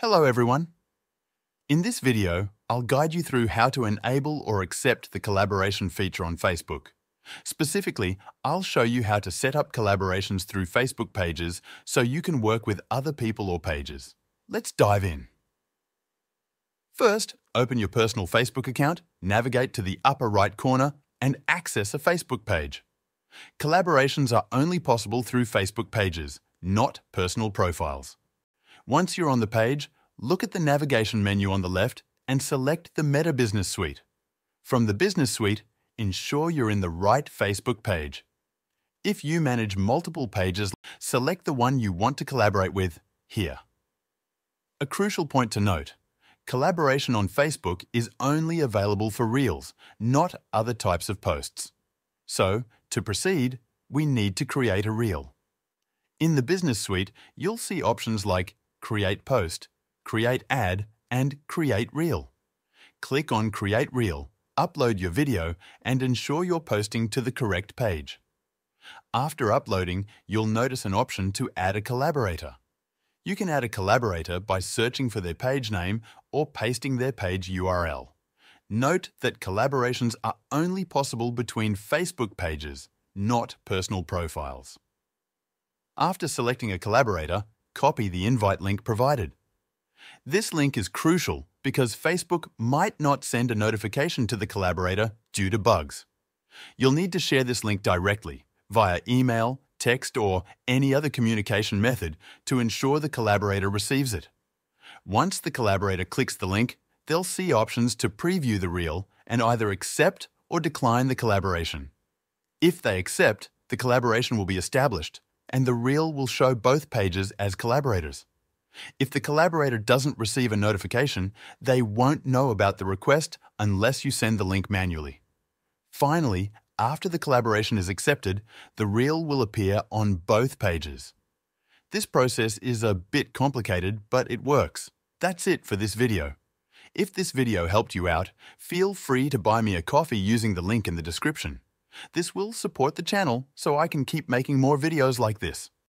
Hello everyone. In this video, I'll guide you through how to enable or accept the collaboration feature on Facebook. Specifically, I'll show you how to set up collaborations through Facebook pages so you can work with other people or pages. Let's dive in. First, open your personal Facebook account, navigate to the upper right corner, and access a Facebook page. Collaborations are only possible through Facebook pages, not personal profiles. Once you're on the page, look at the navigation menu on the left and select the Meta Business Suite. From the Business Suite, ensure you're in the right Facebook page. If you manage multiple pages, select the one you want to collaborate with here. A crucial point to note, collaboration on Facebook is only available for Reels, not other types of posts. So, to proceed, we need to create a Reel. In the Business Suite, you'll see options like Create Post, Create Ad, and Create Reel. Click on Create Reel, upload your video, and ensure you're posting to the correct page. After uploading, you'll notice an option to add a collaborator. You can add a collaborator by searching for their page name or pasting their page URL. Note that collaborations are only possible between Facebook pages, not personal profiles. After selecting a collaborator, copy the invite link provided. This link is crucial because Facebook might not send a notification to the collaborator due to bugs. You'll need to share this link directly via email, text, or any other communication method to ensure the collaborator receives it. Once the collaborator clicks the link, they'll see options to preview the reel and either accept or decline the collaboration. If they accept, the collaboration will be established and the reel will show both pages as collaborators. If the collaborator doesn't receive a notification, they won't know about the request unless you send the link manually. Finally, after the collaboration is accepted, the reel will appear on both pages. This process is a bit complicated, but it works. That's it for this video. If this video helped you out, feel free to buy me a coffee using the link in the description. This will support the channel so I can keep making more videos like this.